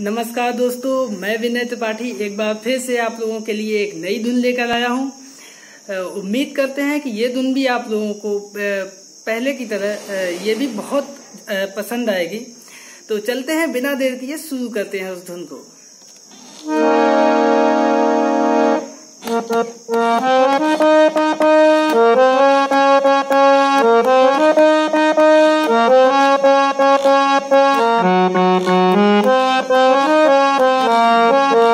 नमस्कार दोस्तों, मैं विनय त्रिपाठी एक बार फिर से आप लोगों के लिए एक नई धुन लेकर आया हूँ। उम्मीद करते हैं कि ये धुन भी आप लोगों को पहले की तरह ये भी बहुत पसंद आएगी। तो चलते हैं, बिना देर किए शुरू करते हैं उस धुन को।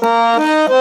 Bye.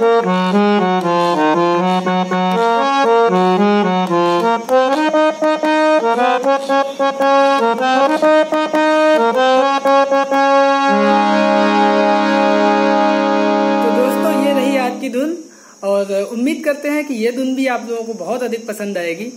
की धुन, और उम्मीद करते हैं कि ये धुन भी आप लोगों को बहुत अधिक पसंद आएगी।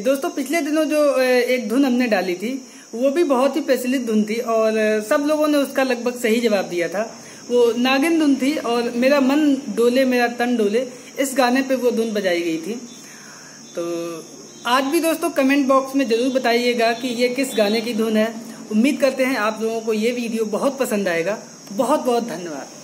दोस्तों, पिछले दिनों जो एक धुन हमने डाली थी, वो भी बहुत ही प्रचलित धुन थी, और सब लोगों ने उसका लगभग सही जवाब दिया था। वो नागिन धुन थी और मेरा मन डोले, मेरा तन डोले, इस गाने पे वो धुन बजाई गई थी। तो आज भी दोस्तों कमेंट बॉक्स में ज़रूर बताइएगा कि ये किस गाने की धुन है। उम्मीद करते हैं आप लोगों को ये वीडियो बहुत पसंद आएगा। बहुत बहुत धन्यवाद।